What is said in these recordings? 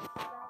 Bye.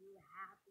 you have